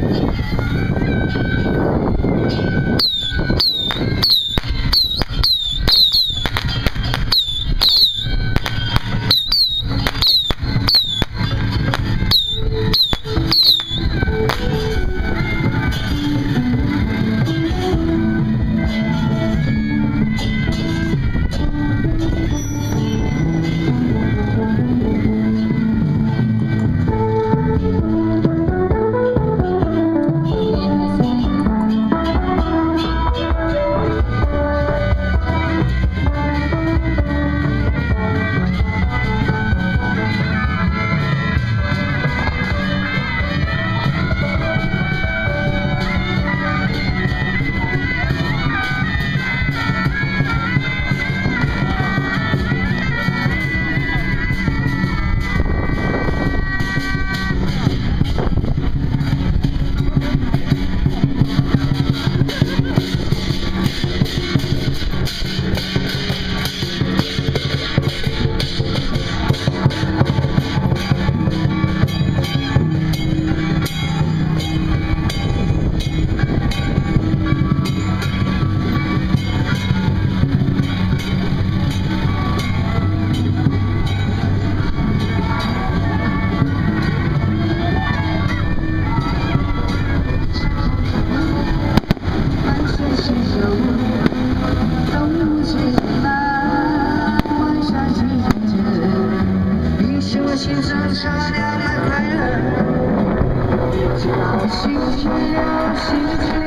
Thank you. 大量的快乐找寻聊